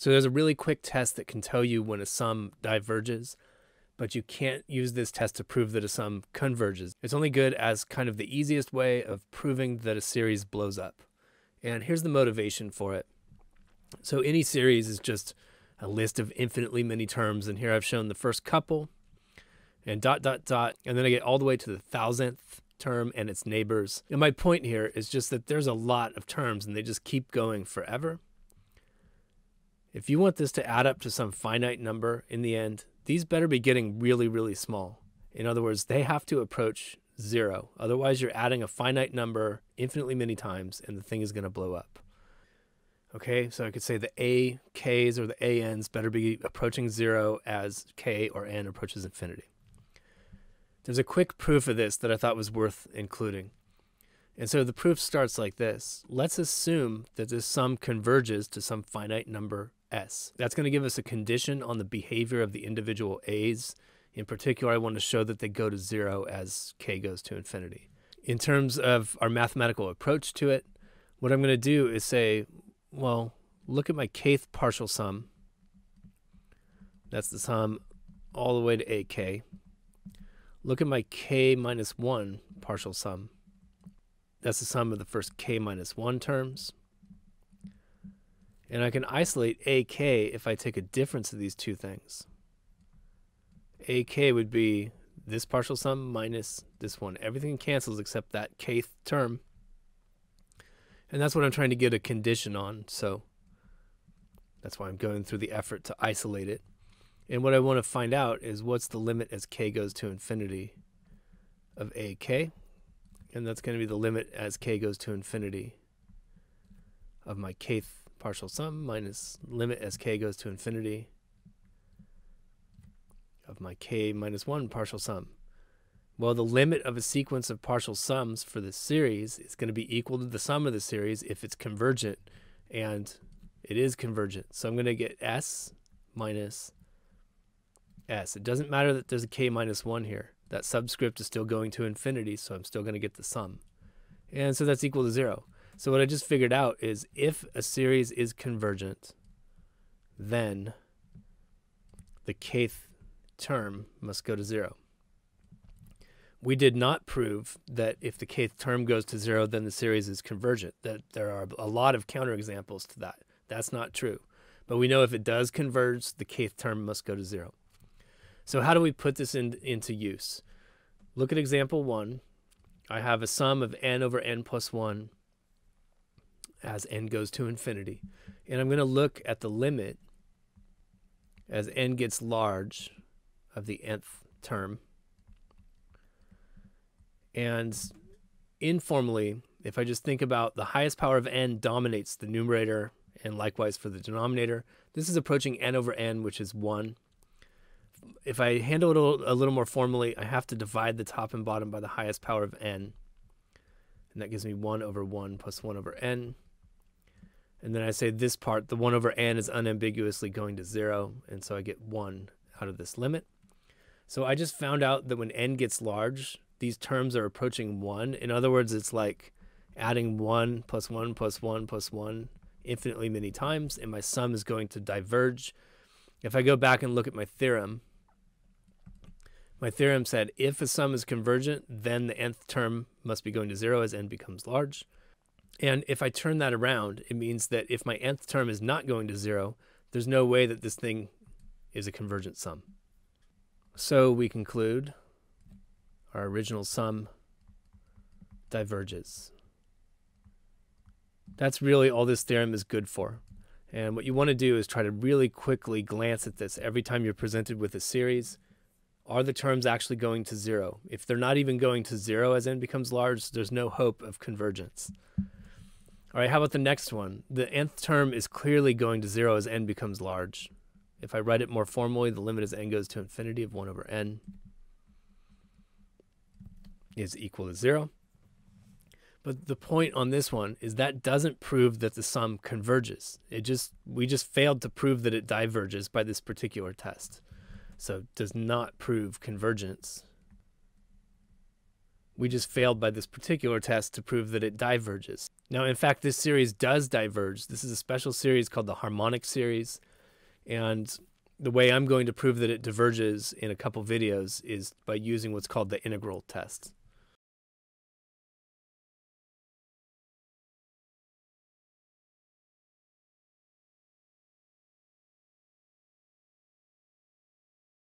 So there's a really quick test that can tell you when a sum diverges, but you can't use this test to prove that a sum converges. It's only good as kind of the easiest way of proving that a series blows up. And here's the motivation for it. So any series is just a list of infinitely many terms. And here I've shown the first couple and dot, dot, dot. And then I get all the way to the thousandth term and its neighbors. And my point here is just that there's a lot of terms and they just keep going forever. If you want this to add up to some finite number in the end, these better be getting really, really small. In other words, they have to approach zero. Otherwise, you're adding a finite number infinitely many times and the thing is going to blow up. Okay, so I could say the a k's or the a n's better be approaching zero as k or n approaches infinity. There's a quick proof of this that I thought was worth including. And so the proof starts like this. Let's assume that this sum converges to some finite number s. That's going to give us a condition on the behavior of the individual a's. In particular, I want to show that they go to zero as k goes to infinity. In terms of our mathematical approach to it, what I'm going to do is say, well, look at my kth partial sum. That's the sum all the way to ak. Look at my k minus 1 partial sum. That's the sum of the first k minus 1 terms. And I can isolate ak if I take a difference of these two things. ak would be this partial sum minus this one. Everything cancels except that kth term. And that's what I'm trying to get a condition on. So that's why I'm going through the effort to isolate it. And what I want to find out is what's the limit as k goes to infinity of ak. And that's going to be the limit as k goes to infinity of my kth partial sum minus limit as k goes to infinity of my k minus 1 partial sum. Well, the limit of a sequence of partial sums for this series is going to be equal to the sum of the series if it's convergent, and it is convergent. So I'm going to get s minus s. It doesn't matter that there's a k minus 1 here. That subscript is still going to infinity, so I'm still going to get the sum. And so that's equal to 0. So what I just figured out is if a series is convergent, then the kth term must go to 0. We did not prove that if the kth term goes to 0, then the series is convergent. That there are a lot of counterexamples to that. That's not true. But we know if it does converge, the kth term must go to 0. So how do we put this in, into use? Look at example 1. I have a sum of n over n plus 1 as n goes to infinity. And I'm going to look at the limit as n gets large of the nth term. And informally, if I just think about the highest power of n dominates the numerator and likewise for the denominator, this is approaching n over n, which is 1. If I handle it a little, more formally, I have to divide the top and bottom by the highest power of n. And that gives me 1 over 1 plus 1 over n. And then I say this part, the 1 over n is unambiguously going to 0, and so I get 1 out of this limit. So I just found out that when n gets large, these terms are approaching 1. In other words, it's like adding 1 plus 1 plus 1 plus 1 infinitely many times, and my sum is going to diverge. If I go back and look at my theorem, my theorem said if a sum is convergent, then the nth term must be going to 0 as n becomes large. And if I turn that around, it means that if my nth term is not going to 0, there's no way that this thing is a convergent sum. So we conclude our original sum diverges. That's really all this theorem is good for. And what you want to do is try to really quickly glance at this every time you're presented with a series. Are the terms actually going to zero? If they're not even going to zero as n becomes large, there's no hope of convergence. All right, how about the next one? The nth term is clearly going to zero as n becomes large. If I write it more formally, the limit as n goes to infinity of 1 over n is equal to zero. But the point on this one is that doesn't prove that the sum converges. It just we just failed to prove that it diverges by this particular test. So does not prove convergence. We just failed by this particular test to prove that it diverges. Now, in fact, this series does diverge. This is a special series called the harmonic series. And the way I'm going to prove that it diverges in a couple videos is by using what's called the integral test.